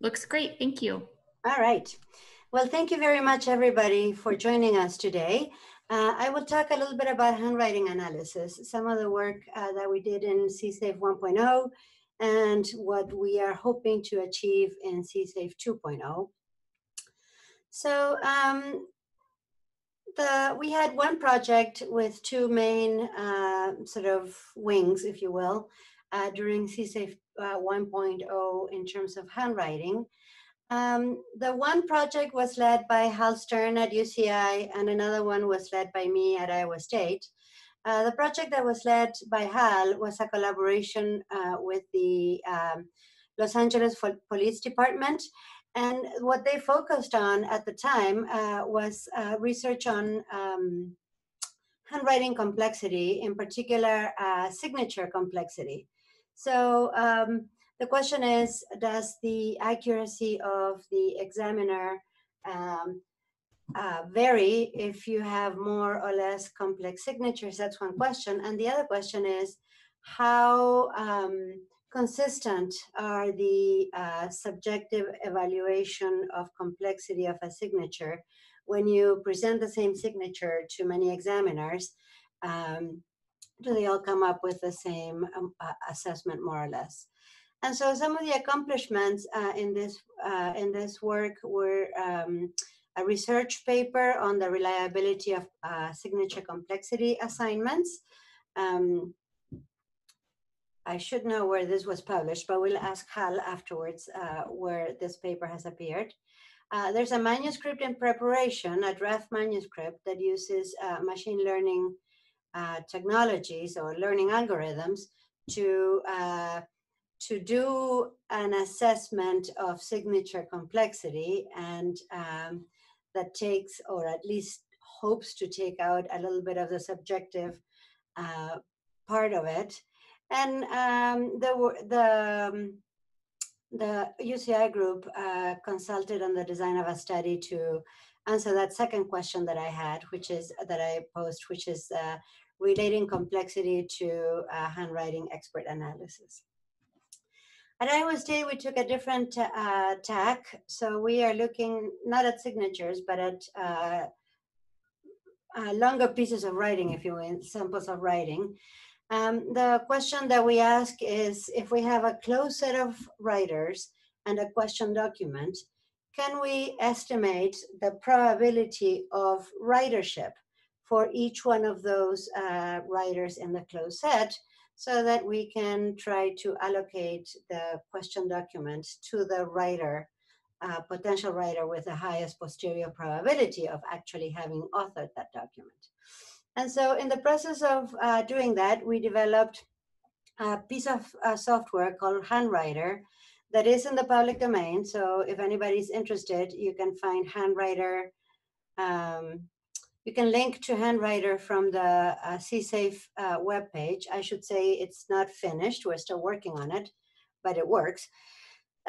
Looks great. Thank you. All right. Well, thank you very much, everybody, for joining us today. Uh, I will talk a little bit about handwriting analysis, some of the work uh, that we did in CSAFE 1.0, and what we are hoping to achieve in CSAFE 2.0. So um, the, we had one project with two main uh, sort of wings, if you will, uh, during CSAFE uh, 1.0 in terms of handwriting. Um, the one project was led by Hal Stern at UCI, and another one was led by me at Iowa State. Uh, the project that was led by Hal was a collaboration uh, with the um, Los Angeles Police Department. And what they focused on at the time uh, was uh, research on um, handwriting complexity, in particular, uh, signature complexity. So um, the question is, does the accuracy of the examiner um, uh, vary if you have more or less complex signatures? That's one question. And the other question is, how um, consistent are the uh, subjective evaluation of complexity of a signature when you present the same signature to many examiners? Um, do they all come up with the same um, uh, assessment, more or less? And so some of the accomplishments uh, in this uh, in this work were um, a research paper on the reliability of uh, signature complexity assignments. Um, I should know where this was published, but we'll ask Hal afterwards uh, where this paper has appeared. Uh, there's a manuscript in preparation, a draft manuscript that uses machine learning technologies or learning algorithms to uh, to do an assessment of signature complexity and um, that takes or at least hopes to take out a little bit of the subjective uh, part of it. And um, the the um, the UCI group uh, consulted on the design of a study to answer that second question that I had, which is that I posed, which is uh, relating complexity to uh, handwriting expert analysis. At Iowa State, we took a different uh, tack. So we are looking not at signatures, but at uh, uh, longer pieces of writing, if you will, samples of writing. Um, the question that we ask is if we have a closed set of writers and a question document, can we estimate the probability of writership for each one of those uh, writers in the closed set so that we can try to allocate the question document to the writer, uh, potential writer with the highest posterior probability of actually having authored that document. And so in the process of uh, doing that, we developed a piece of uh, software called Handwriter that is in the public domain. So if anybody's interested, you can find Handwriter um, you can link to Handwriter from the uh, CSAFE uh, webpage. I should say it's not finished. We're still working on it, but it works.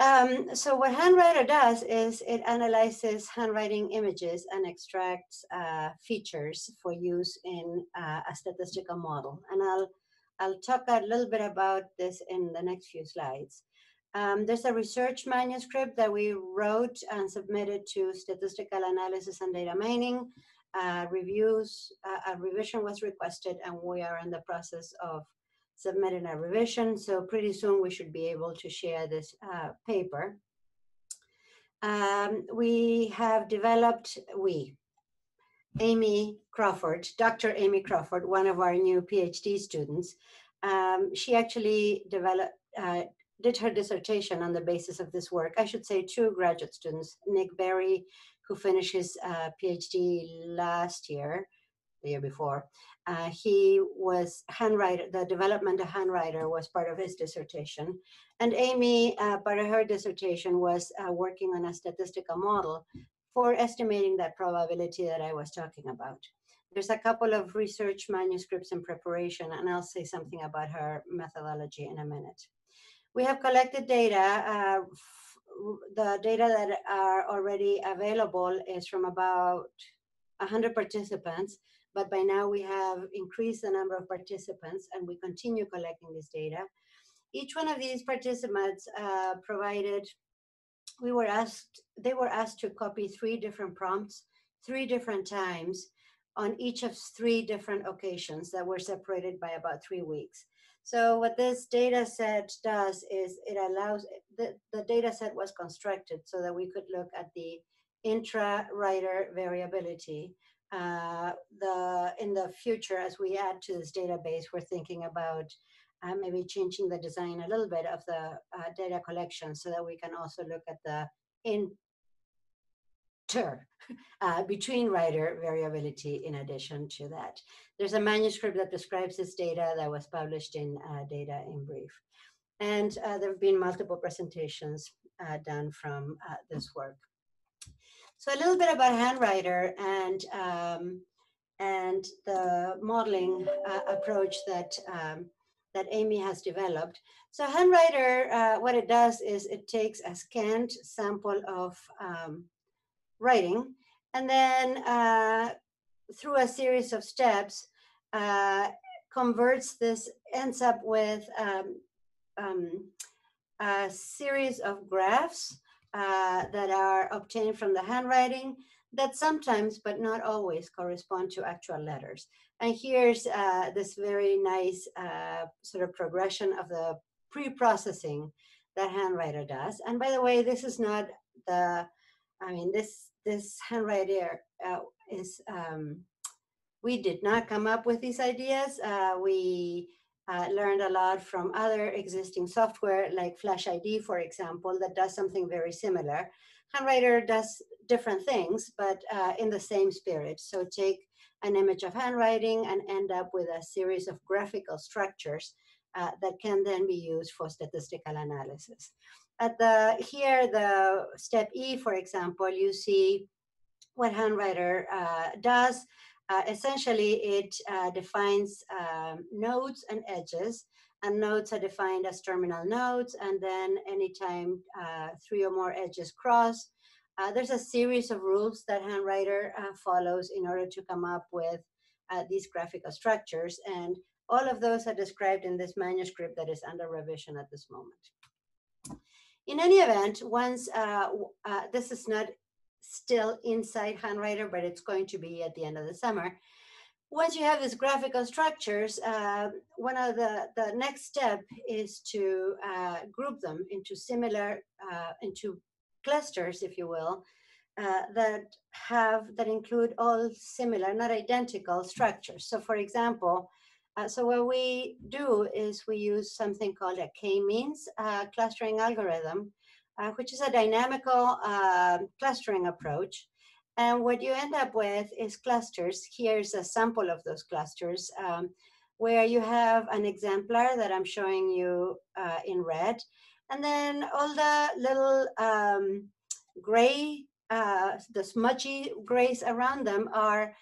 Um, so what Handwriter does is it analyzes handwriting images and extracts uh, features for use in uh, a statistical model. And I'll, I'll talk a little bit about this in the next few slides. Um, there's a research manuscript that we wrote and submitted to Statistical Analysis and Data Mining uh, reviews, uh, a revision was requested and we are in the process of submitting a revision. So pretty soon we should be able to share this uh, paper. Um, we have developed, we, Amy Crawford, Dr. Amy Crawford, one of our new PhD students, um, she actually developed, uh, did her dissertation on the basis of this work. I should say two graduate students, Nick Berry who finished his uh, PhD last year, the year before. Uh, he was handwriter, the development of handwriter was part of his dissertation. And Amy, uh, part of her dissertation was uh, working on a statistical model for estimating that probability that I was talking about. There's a couple of research manuscripts in preparation, and I'll say something about her methodology in a minute. We have collected data uh, the data that are already available is from about 100 participants, but by now we have increased the number of participants and we continue collecting this data. Each one of these participants uh, provided we were asked, they were asked to copy three different prompts, three different times on each of three different occasions that were separated by about three weeks. So what this data set does is it allows, the, the data set was constructed so that we could look at the intra-writer variability. Uh, the In the future, as we add to this database, we're thinking about uh, maybe changing the design a little bit of the uh, data collection so that we can also look at the uh, between writer variability in addition to that. There's a manuscript that describes this data that was published in uh, Data in Brief. And uh, there have been multiple presentations uh, done from this work. So a little bit about Handwriter and um, and the modeling uh, approach that um, that Amy has developed. So Handwriter, uh, what it does is it takes a scanned sample of um, writing, and then uh, through a series of steps, uh, converts this, ends up with um, um, a series of graphs uh, that are obtained from the handwriting that sometimes, but not always, correspond to actual letters. And here's uh, this very nice uh, sort of progression of the pre-processing that Handwriter does. And by the way, this is not the, I mean, this this Handwriter uh, is, um, we did not come up with these ideas. Uh, we uh, learned a lot from other existing software like Flash ID, for example, that does something very similar. Handwriter does different things, but uh, in the same spirit. So take an image of handwriting and end up with a series of graphical structures uh, that can then be used for statistical analysis. At the here, the step E, for example, you see what Handwriter uh, does. Uh, essentially, it uh, defines um, nodes and edges, and nodes are defined as terminal nodes, and then anytime uh, three or more edges cross, uh, there's a series of rules that Handwriter uh, follows in order to come up with these graphical structures, and all of those are described in this manuscript that is under revision at this moment. In any event, once this is not still inside Handwriter, but it's going to be at the end of the summer. Once you have these graphical structures, uh, one of the, the next step is to uh, group them into similar, uh, into clusters, if you will, uh, that have, that include all similar, not identical structures. So for example, uh, so what we do is we use something called a k-means uh, clustering algorithm, uh, which is a dynamical uh, clustering approach. And what you end up with is clusters. Here's a sample of those clusters um, where you have an exemplar that I'm showing you uh, in red. And then all the little um, gray, uh, the smudgy grays around them are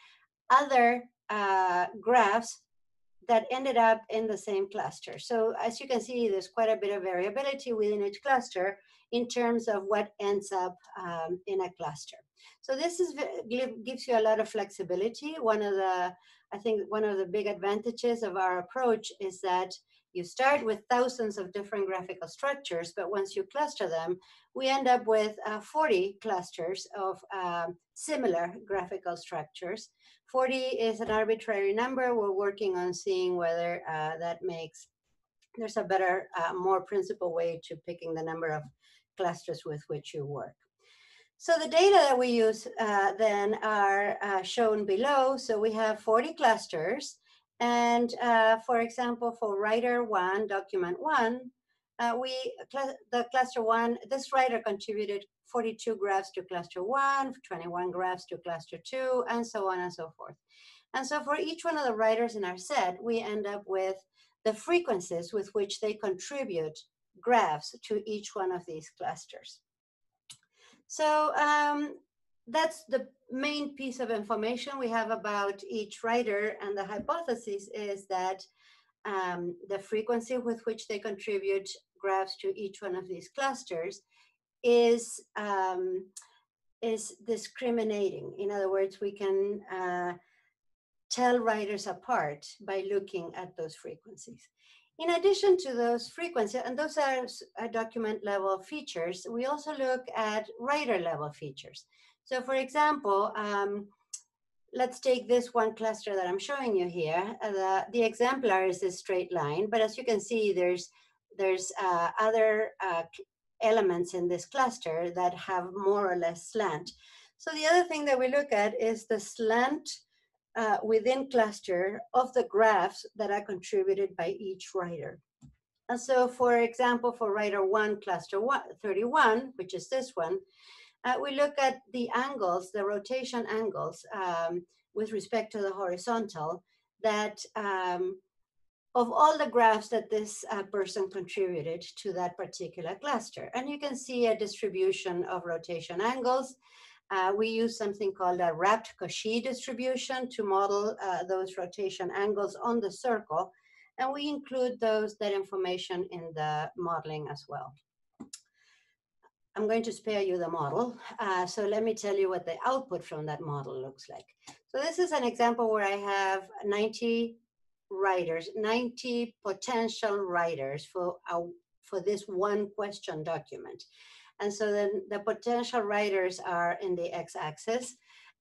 other uh, graphs that ended up in the same cluster. So as you can see, there's quite a bit of variability within each cluster in terms of what ends up um, in a cluster. So this is gives you a lot of flexibility. One of the, I think one of the big advantages of our approach is that you start with thousands of different graphical structures, but once you cluster them, we end up with uh, 40 clusters of um, similar graphical structures. 40 is an arbitrary number. We're working on seeing whether uh, that makes, there's a better, uh, more principled way to picking the number of clusters with which you work. So the data that we use uh, then are uh, shown below. So we have 40 clusters. And uh, for example, for writer one, document one, uh, we cl the cluster one, this writer contributed 42 graphs to cluster one, 21 graphs to cluster two, and so on and so forth. And so for each one of the writers in our set, we end up with the frequencies with which they contribute graphs to each one of these clusters. So um, that's the main piece of information we have about each writer and the hypothesis is that um, the frequency with which they contribute graphs to each one of these clusters is um, is discriminating. In other words, we can uh, tell writers apart by looking at those frequencies. In addition to those frequencies, and those are document level features, we also look at writer level features. So for example, um, let's take this one cluster that I'm showing you here. Uh, the, the exemplar is a straight line, but as you can see, there's, there's uh, other uh, elements in this cluster that have more or less slant. So the other thing that we look at is the slant uh, within cluster of the graphs that are contributed by each writer. And so for example, for writer one, cluster one, 31, which is this one, uh, we look at the angles, the rotation angles um, with respect to the horizontal that um, of all the graphs that this uh, person contributed to that particular cluster. And you can see a distribution of rotation angles uh, we use something called a wrapped Cauchy distribution to model uh, those rotation angles on the circle. And we include those, that information in the modeling as well. I'm going to spare you the model. Uh, so let me tell you what the output from that model looks like. So this is an example where I have 90 writers, 90 potential writers for, for this one question document. And so then the potential writers are in the x-axis.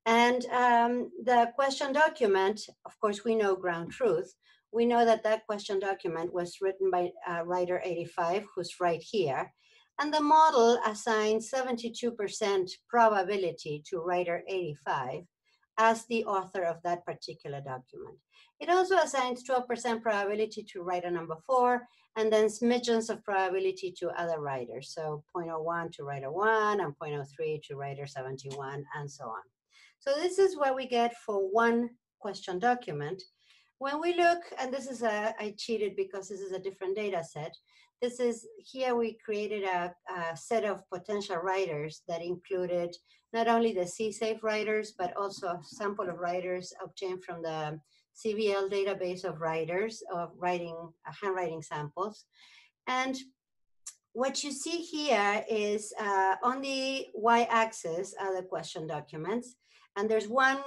And um, the question document, of course, we know ground truth. We know that that question document was written by uh, writer 85, who's right here. And the model assigns 72% probability to writer 85 as the author of that particular document. It also assigns 12% probability to writer number four, and then smidgens of probability to other writers. So 0.01 to writer one, and 0.03 to writer 71, and so on. So this is what we get for one question document. When we look, and this is a, I cheated because this is a different data set. This is, here we created a, a set of potential writers that included not only the CSAFE writers, but also a sample of writers obtained from the CVL database of writers, of writing, uh, handwriting samples. And what you see here is uh, on the y-axis are the question documents. And there's one,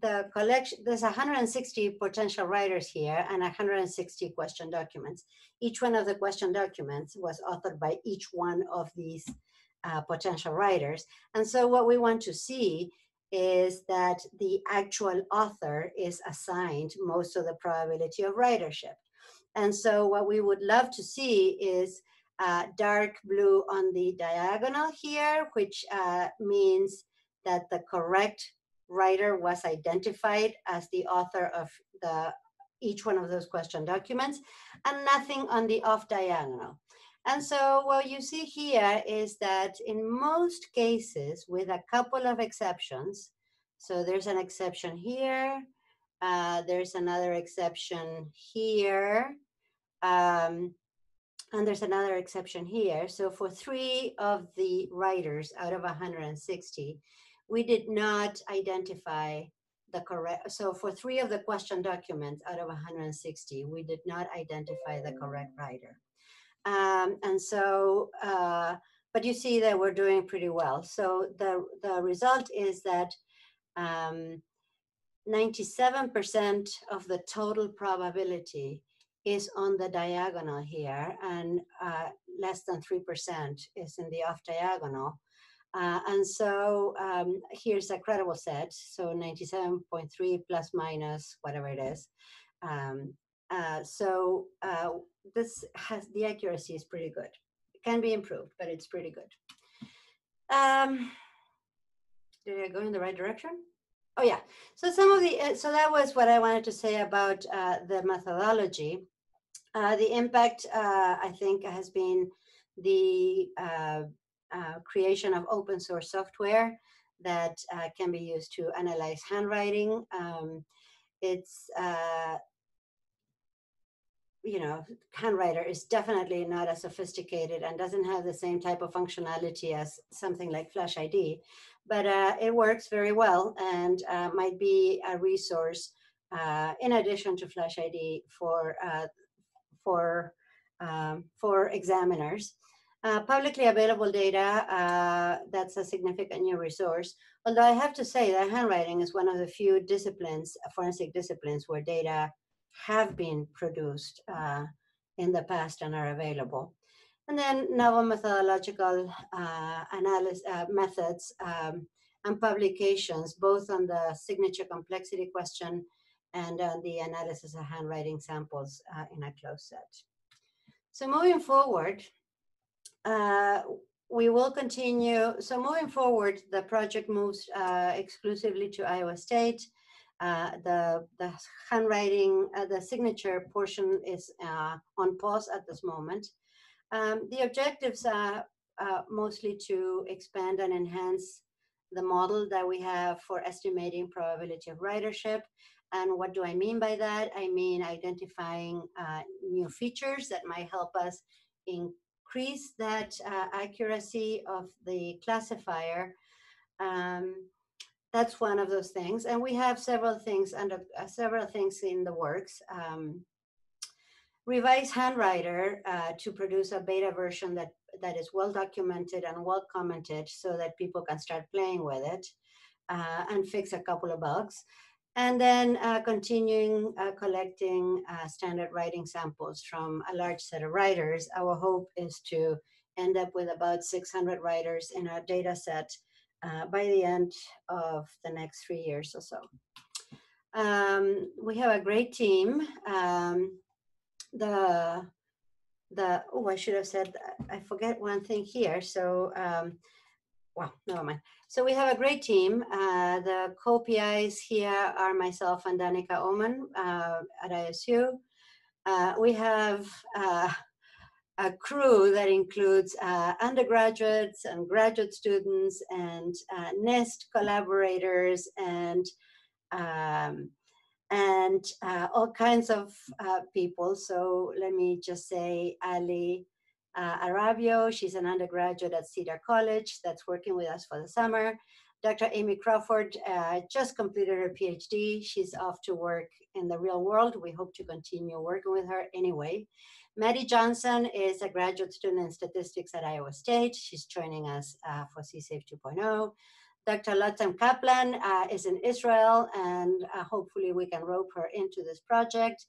the collection, there's 160 potential writers here and 160 question documents. Each one of the question documents was authored by each one of these uh, potential writers. And so what we want to see is that the actual author is assigned most of the probability of writership. And so what we would love to see is uh, dark blue on the diagonal here, which uh, means that the correct writer was identified as the author of the each one of those question documents, and nothing on the off diagonal. And so what you see here is that in most cases, with a couple of exceptions, so there's an exception here, uh, there's another exception here, um, and there's another exception here. So for three of the writers out of 160, we did not identify the correct, so for three of the question documents out of 160, we did not identify the correct writer. Um, and so, uh, but you see that we're doing pretty well. So the, the result is that 97% um, of the total probability is on the diagonal here and uh, less than 3% is in the off diagonal. Uh, and so um, here's a credible set, so 97.3 plus minus whatever it is. Um, uh, so uh, this has the accuracy is pretty good. It can be improved, but it's pretty good. Um, did I go in the right direction? Oh yeah. So some of the uh, so that was what I wanted to say about uh, the methodology. Uh, the impact, I think, has been the uh, creation of open source software that can be used to analyze handwriting. Um, it's you know, handwriter is definitely not as sophisticated and doesn't have the same type of functionality as something like Flash ID, but uh, it works very well and uh, might be a resource uh, in addition to Flash ID for uh, for um, for examiners. Uh, publicly available data, uh, that's a significant new resource. Although I have to say that handwriting is one of the few disciplines, forensic disciplines, where data have been produced uh, in the past and are available. And then novel methodological uh, analysis uh, methods um, and publications, both on the signature complexity question and on the analysis of handwriting samples uh, in a closed set. So moving forward, uh, we will continue. So moving forward, the project moves uh, exclusively to Iowa State. Uh, the, the handwriting, uh, the signature portion is uh, on pause at this moment. Um, the objectives are uh, mostly to expand and enhance the model that we have for estimating probability of writership. And what do I mean by that? I mean identifying new features that might help us increase that uh, accuracy of the classifier. Um, that's one of those things. And we have several things under uh, several things in the works. Um, revise Handwriter uh, to produce a beta version that, that is well documented and well commented so that people can start playing with it uh, and fix a couple of bugs. And then uh, continuing uh, collecting uh, standard writing samples from a large set of writers. Our hope is to end up with about 600 writers in our data set uh, by the end of the next three years or so. Um, we have a great team. Um, the the oh I should have said I forget one thing here. So um, well, never mind. So we have a great team. Uh, the co-PIs here are myself and Danica Ommen uh, at ISU. Uh, we have uh, a crew that includes uh, undergraduates and graduate students and uh, NIST collaborators and um, and all kinds of people. So let me just say Ali uh, Arabio, she's an undergraduate at Cedar College that's working with us for the summer. Dr. Amy Crawford uh, just completed her PhD. She's off to work in the real world. We hope to continue working with her anyway. Maddie Johnson is a graduate student in statistics at Iowa State. She's joining us uh, for CSAFE 2.0. Dr. Lotem Kaplan uh, is in Israel, and uh, hopefully we can rope her into this project.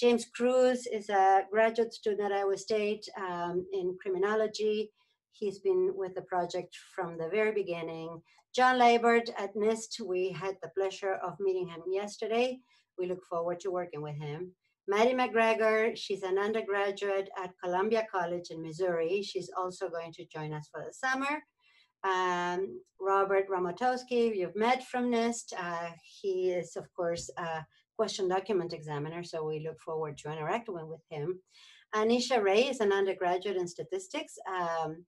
James Cruz is a graduate student at Iowa State um, in criminology. He's been with the project from the very beginning. John Libert at NIST, we had the pleasure of meeting him yesterday. We look forward to working with him. Maddie McGregor, she's an undergraduate at Columbia College in Missouri. She's also going to join us for the summer. Um, Robert Ramotowski, you've met from NIST. Uh, he is, of course, a question document examiner, so we look forward to interacting with him. Anisha Ray is an undergraduate in statistics. Um,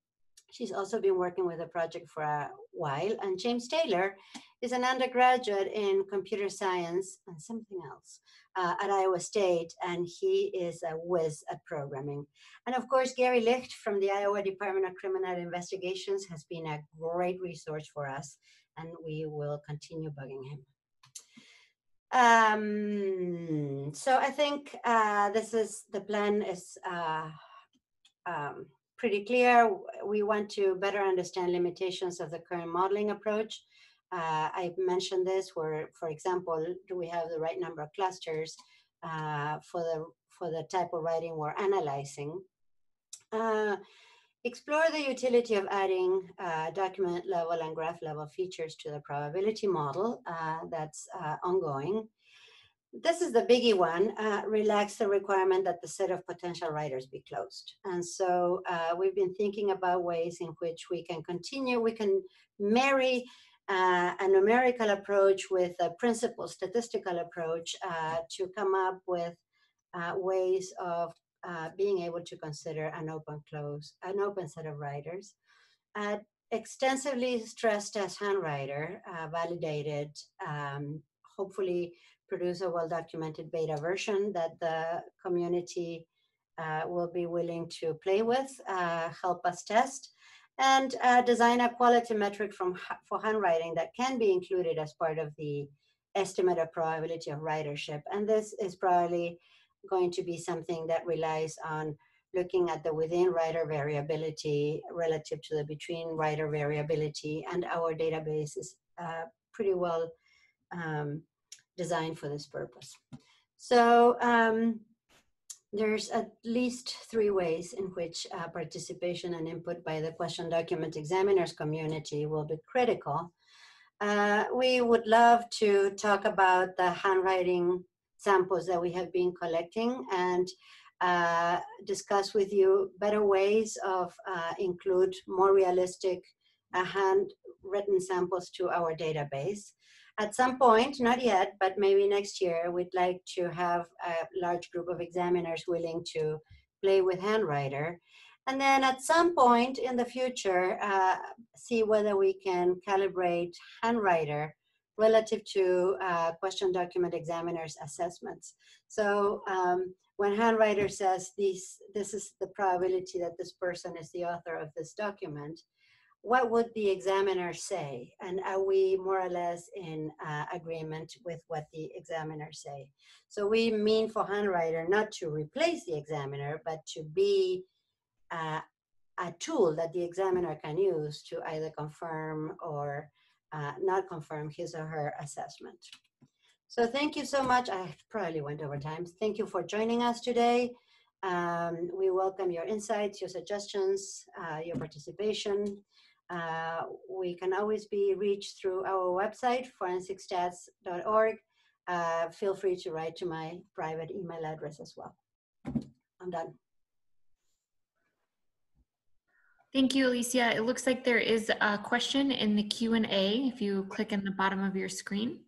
she's also been working with the project for a while. And James Taylor is an undergraduate in computer science and something else uh, at Iowa State, and he is a whiz at programming. And of course, Gary Licht from the Iowa Department of Criminal Investigations has been a great resource for us, and we will continue bugging him. Um, so I think uh, this is the plan is uh, um, pretty clear. We want to better understand limitations of the current modeling approach uh, I mentioned this where, for example, do we have the right number of clusters uh, for, the, for the type of writing we're analyzing? Uh, explore the utility of adding uh, document level and graph level features to the probability model uh, that's uh, ongoing. This is the biggie one, relax the requirement that the set of potential writers be closed. And so we've been thinking about ways in which we can continue, we can marry uh, a numerical approach with a principal statistical approach uh, to come up with uh, ways of uh, being able to consider an open close, an open set of writers. Uh, extensively stress test handwriter, uh, validated, um, hopefully produce a well-documented beta version that the community will be willing to play with, help us test and uh, design a quality metric from, for handwriting that can be included as part of the estimate of probability of writership. And this is probably going to be something that relies on looking at the within writer variability relative to the between writer variability. And our database is uh, pretty well um, designed for this purpose. So um, there's at least three ways in which uh, participation and input by the question document examiners community will be critical. Uh, we would love to talk about the handwriting samples that we have been collecting and uh, discuss with you better ways of uh, include more realistic uh, handwritten samples to our database. At some point, not yet, but maybe next year, we'd like to have a large group of examiners willing to play with Handwriter. And then at some point in the future, uh, see whether we can calibrate Handwriter relative to uh, question document examiners assessments. So um, when Handwriter says these, this is the probability that this person is the author of this document, what would the examiner say? And are we more or less in uh, agreement with what the examiner say? So we mean for handwriter not to replace the examiner, but to be uh, a tool that the examiner can use to either confirm or uh, not confirm his or her assessment. So thank you so much. I probably went over time. Thank you for joining us today. Um, we welcome your insights, your suggestions, uh, your participation. Uh, we can always be reached through our website, forensicstats.org. Uh, feel free to write to my private email address as well. I'm done. Thank you, Alicia. It looks like there is a question in the Q&A if you click in the bottom of your screen.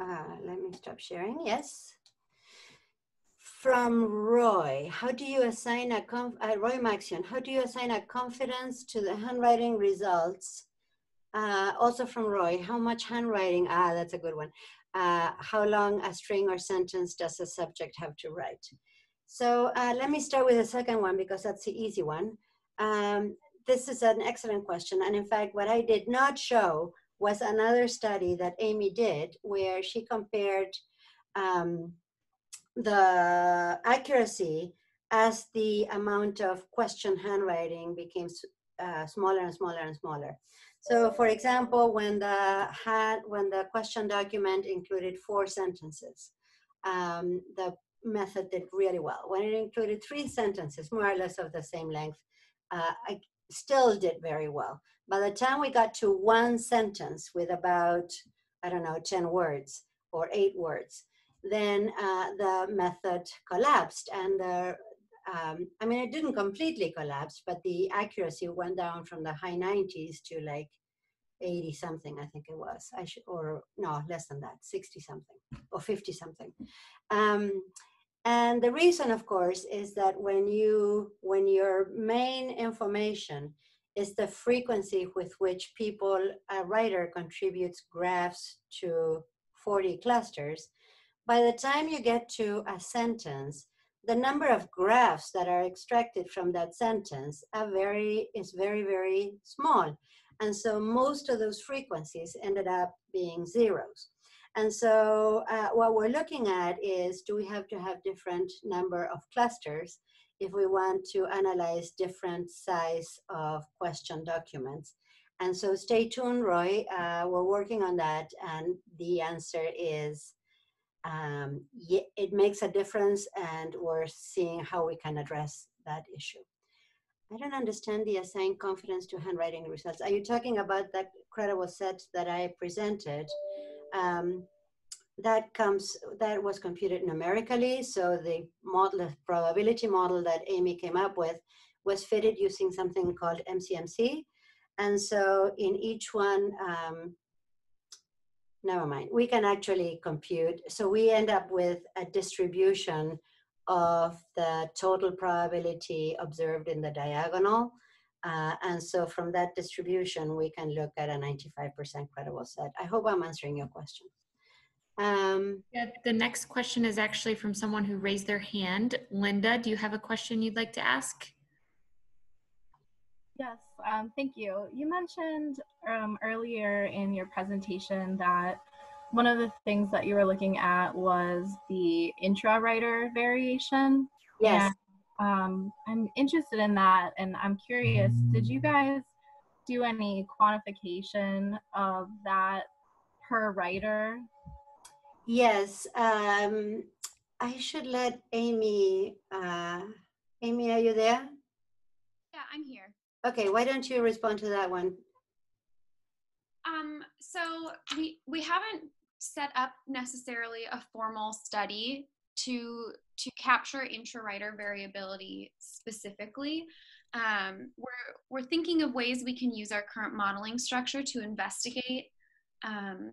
Uh, let me stop sharing. Yes from Roy. How do you assign a, uh, Roy Maxion, how do you assign a confidence to the handwriting results? Uh, also from Roy, how much handwriting? Ah, that's a good one. Uh, how long a string or sentence does a subject have to write? So uh, let me start with the second one because that's the easy one. Um, this is an excellent question. And in fact, what I did not show was another study that Amy did where she compared um, the accuracy as the amount of question handwriting became uh, smaller and smaller and smaller. So for example, when the, when the question document included four sentences, um, the method did really well. When it included three sentences, more or less of the same length, uh, I still did very well. By the time we got to one sentence with about, I don't know, 10 words or eight words, then uh, the method collapsed and the um, I mean, it didn't completely collapse, but the accuracy went down from the high 90s to like 80 something, I think it was. I should, or no, less than that, 60 something or 50 something. Um, and the reason, of course, is that when you when your main information is the frequency with which people, a writer contributes graphs to 40 clusters, by the time you get to a sentence, the number of graphs that are extracted from that sentence are very, is very, very small. And so most of those frequencies ended up being zeros. And so uh, what we're looking at is, do we have to have different number of clusters if we want to analyze different size of question documents? And so stay tuned, Roy. Uh, we're working on that. And the answer is um, it makes a difference and we're seeing how we can address that issue. I don't understand the assigned confidence to handwriting results. Are you talking about that credible set that I presented? Um, that comes, that was computed numerically. So the model, the probability model that Amy came up with was fitted using something called MCMC. And so in each one, um, never mind. We can actually compute. So we end up with a distribution of the total probability observed in the diagonal. Uh, and so from that distribution, we can look at a 95% credible set. I hope I'm answering your question. Um, yeah, the next question is actually from someone who raised their hand. Linda, do you have a question you'd like to ask? Yes, um, thank you. You mentioned um, earlier in your presentation that one of the things that you were looking at was the intra-writer variation. Yes. And, um, I'm interested in that, and I'm curious, did you guys do any quantification of that per writer? Yes. Um, I should let Amy, uh, Amy, are you there? Yeah, I'm here. Okay, why don't you respond to that one? Um, so we we haven't set up necessarily a formal study to to capture intra-writer variability specifically. Um, we're we're thinking of ways we can use our current modeling structure to investigate um,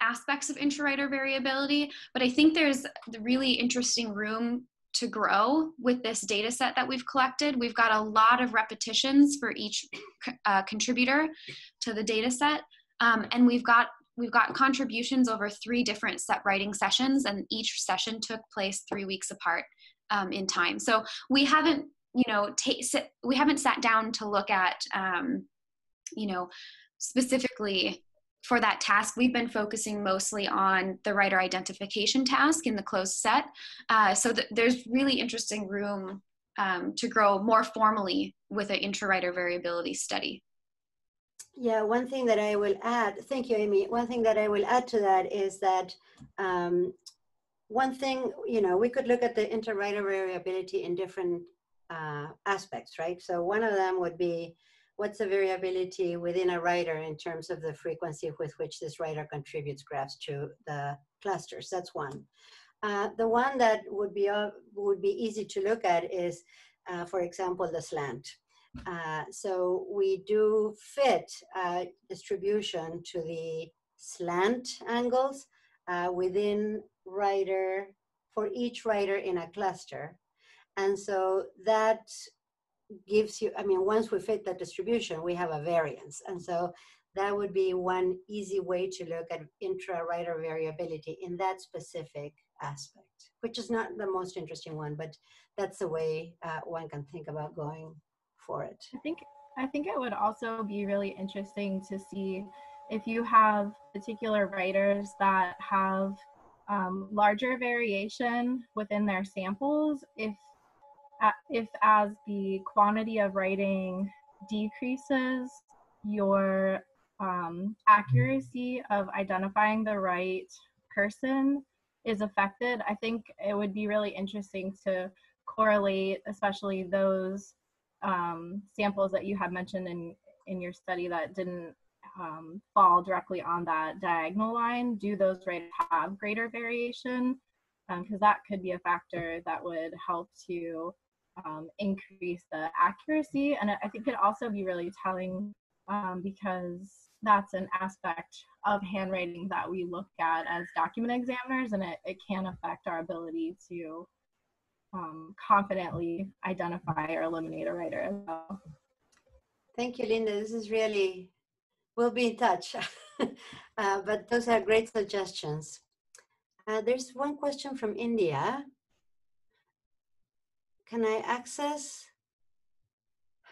aspects of intra-writer variability, but I think there's the really interesting room to grow with this data set that we've collected. We've got a lot of repetitions for each uh, contributor to the data set. Um, and we've got we've got contributions over three different set writing sessions and each session took place three weeks apart um, in time. So we haven't, you know, sit, we haven't sat down to look at, um, you know, specifically for that task, we've been focusing mostly on the writer identification task in the closed set. Uh, so th- there's really interesting room um, to grow more formally with an intra-writer variability study. Yeah, one thing that I will add, thank you, Amy. One thing that I will add to that is that um, one thing, you know, we could look at the inter-writer variability in different uh, aspects, right? So one of them would be what's the variability within a writer in terms of the frequency with which this writer contributes graphs to the clusters. That's one. Uh, the one that would be uh, would be easy to look at is, uh, for example, the slant. Uh, so we do fit distribution to the slant angles uh, within writer for each writer in a cluster. And so that gives you, I mean, once we fit that distribution, we have a variance. And so that would be one easy way to look at intra-writer variability in that specific aspect, which is not the most interesting one, but that's the way uh, one can think about going for it. I think I think it would also be really interesting to see if you have particular writers that have um, larger variation within their samples, if if as the quantity of writing decreases, your um, accuracy of identifying the right person is affected, I think it would be really interesting to correlate, especially those um, samples that you had mentioned in, in your study that didn't um, fall directly on that diagonal line. Do those rates have greater variation? Because um, that could be a factor that would help to um, increase the accuracy. And I think it also be really telling um, because that's an aspect of handwriting that we look at as document examiners, and it, it can affect our ability to um, confidently identify or eliminate a writer as well. Thank you, Linda. This is really, we'll be in touch. uh, but those are great suggestions. Uh, there's one question from India can I access,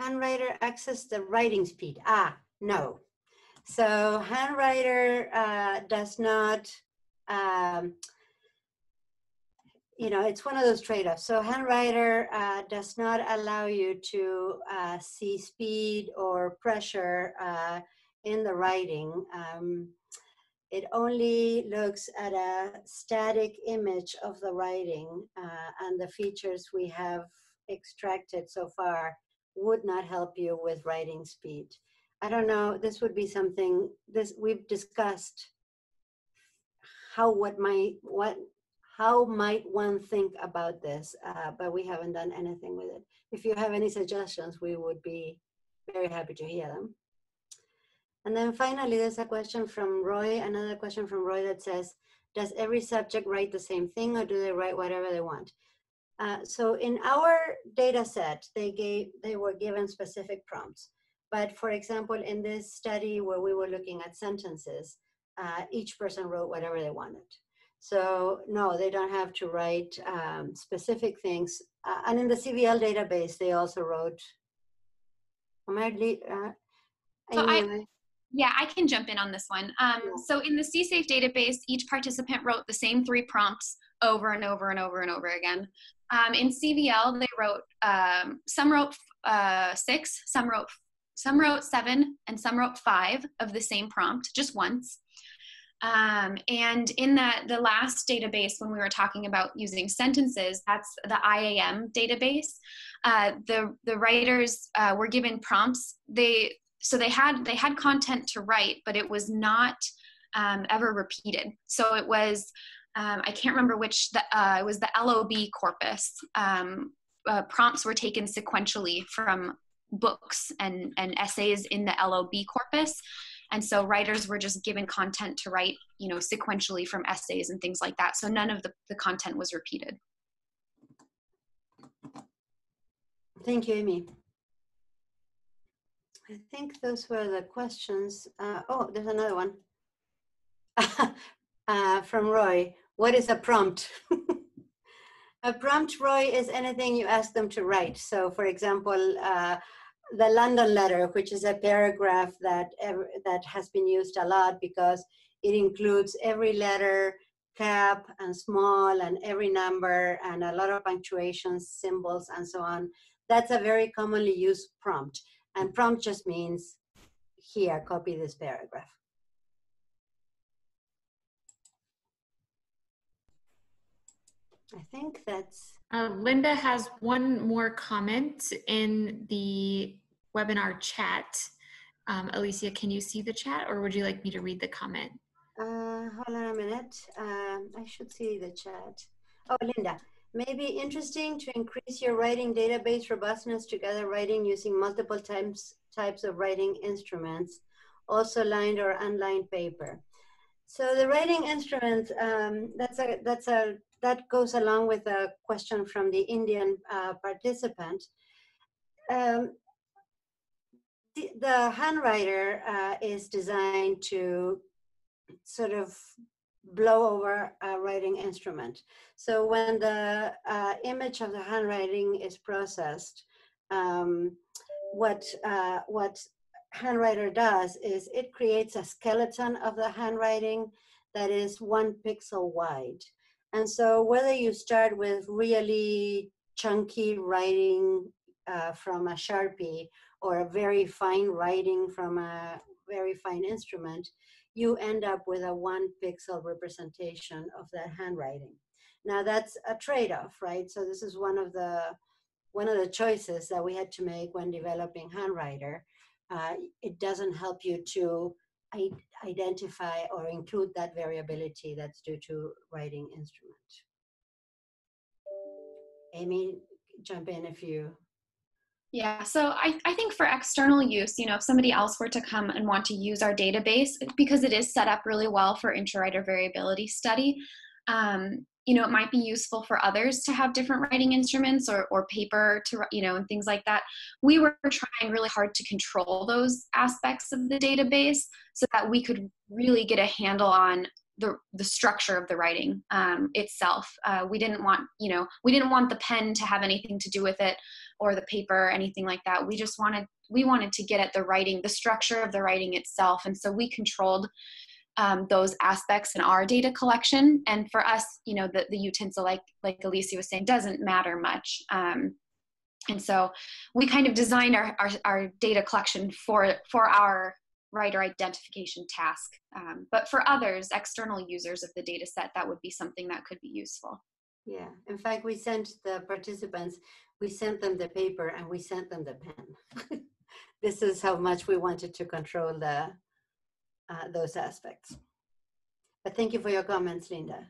handwriter access the writing speed? Ah, no. So handwriter uh, does not, um, you know, it's one of those trade-offs. So handwriter uh, does not allow you to uh, see speed or pressure uh, in the writing. Um, it only looks at a static image of the writing uh, and the features we have extracted so far would not help you with writing speed. I don't know, this would be something, this we've discussed how what might, what, how might one think about this, uh, but we haven't done anything with it. If you have any suggestions, we would be very happy to hear them. And then finally, there's a question from Roy, another question from Roy that says, does every subject write the same thing or do they write whatever they want? Uh, so in our data set, they gave they were given specific prompts. But for example, in this study where we were looking at sentences, uh, each person wrote whatever they wanted. So no, they don't have to write um, specific things. Uh, and in the CVL database, they also wrote. Am I, uh, so I, yeah, I can jump in on this one. Um, so in the CSAFE database, each participant wrote the same three prompts over and over and over and over again. Um, in CVL, they wrote um, some wrote uh, six, some wrote some wrote seven, and some wrote five of the same prompt just once. Um, and in that, the last database, when we were talking about using sentences, that's the IAM database. Uh, the the writers uh, were given prompts. They so they had they had content to write, but it was not um, ever repeated. So it was um, I can't remember which the, uh, it was the LOB corpus. Um, uh, prompts were taken sequentially from books and, and essays in the LOB corpus. And so writers were just given content to write, you know, sequentially from essays and things like that. So none of the, the content was repeated. Thank you, Amy. I think those were the questions. Uh, oh, there's another one uh, from Roy. What is a prompt? a prompt, Roy, is anything you ask them to write. So, for example, uh, the London letter, which is a paragraph that that has been used a lot because it includes every letter, cap and small, and every number, and a lot of punctuation, symbols, and so on. That's a very commonly used prompt. And prompt just means here, copy this paragraph. I think that's. Uh, Linda has one more comment in the webinar chat. Um, Alicia, can you see the chat or would you like me to read the comment? Uh, hold on a minute. Um, I should see the chat. Oh, Linda, maybe interesting to increase your writing database robustness to gather writing using multiple types, types of writing instruments, also lined or unlined paper. So the writing instruments, um, that's a that's a that goes along with a question from the Indian uh, participant. Um, the, the handwriter uh, is designed to sort of blow over a writing instrument. So when the uh, image of the handwriting is processed, um, what uh, what handwriter does is it creates a skeleton of the handwriting that is one pixel wide. And so whether you start with really chunky writing uh, from a Sharpie or a very fine writing from a very fine instrument, you end up with a one pixel representation of that handwriting. Now that's a trade-off, right? So this is one of the one of the choices that we had to make when developing Handwriter. Uh, it doesn't help you to identify or include that variability that's due to writing instrument. Amy, jump in if you. Yeah, so I, I think for external use, you know, if somebody else were to come and want to use our database, because it is set up really well for intra-writer variability study, um, you know, it might be useful for others to have different writing instruments or, or paper to, you know, and things like that. We were trying really hard to control those aspects of the database so that we could really get a handle on the, the structure of the writing um, itself. Uh, we didn't want, you know, we didn't want the pen to have anything to do with it or the paper anything like that. We just wanted, we wanted to get at the writing, the structure of the writing itself. And so we controlled um, those aspects in our data collection. And for us, you know, the, the utensil, like like Alicia was saying, doesn't matter much. Um, and so we kind of designed our, our, our, data collection for, for our writer identification task. Um, but for others, external users of the data set, that would be something that could be useful. Yeah, in fact, we sent the participants, we sent them the paper and we sent them the pen. this is how much we wanted to control the, uh, those aspects. But thank you for your comments, Linda.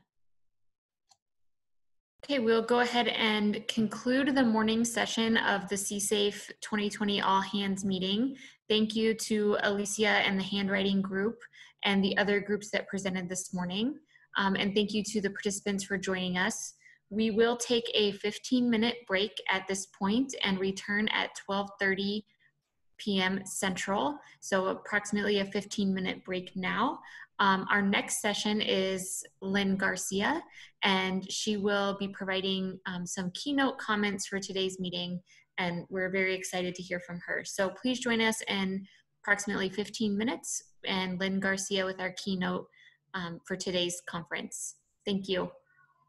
Okay, we'll go ahead and conclude the morning session of the CSAFE 2020 All Hands meeting. Thank you to Alicia and the handwriting group and the other groups that presented this morning. Um, and thank you to the participants for joining us. We will take a 15 minute break at this point and return at 1230 p.m. Central, so approximately a 15 minute break now. Um, our next session is Lynn Garcia, and she will be providing um, some keynote comments for today's meeting, and we're very excited to hear from her. So please join us in approximately 15 minutes, and Lynn Garcia with our keynote um, for today's conference. Thank you.